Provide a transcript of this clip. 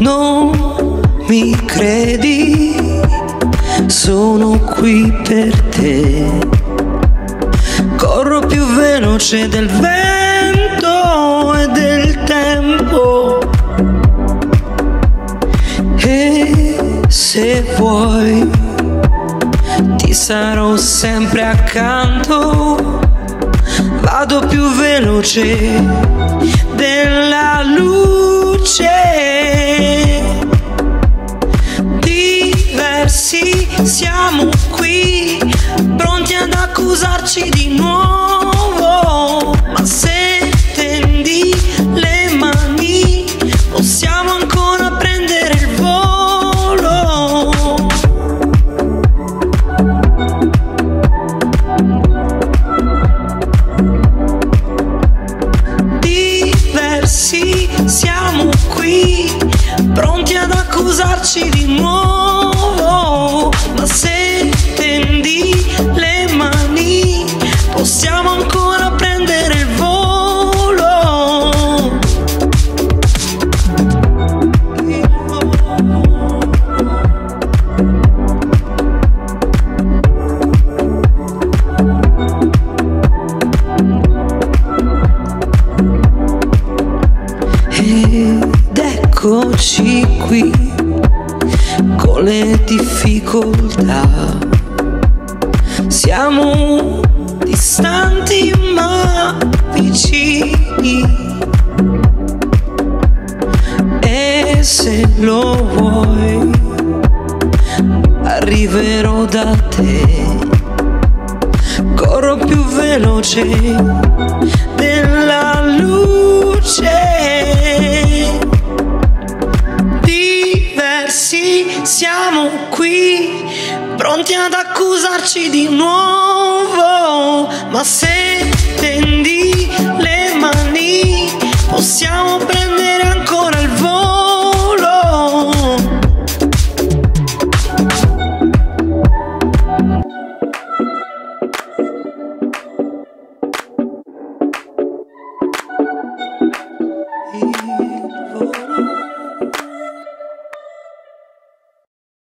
non mi credi, sono qui per te. Corro più veloce del vento e del tempo. E se vuoi, ti sarò sempre accanto. Vado più veloce della luce. Diversi siamo qui, pronti ad accusarci di nuovo. Ma se tendi le mani, possiamo ancora prendere il volo. diversi siamo qui, pronti ad accusarci di nuovo. Eccoci qui con le difficoltà. Siamo distanti ma vicini. E se lo vuoi, arriverò da te. Corro più veloce della siamo qui pronti ad accusarci di nuovo, ma se tendi le mani possiamo prendere ancora il volo. Il volo.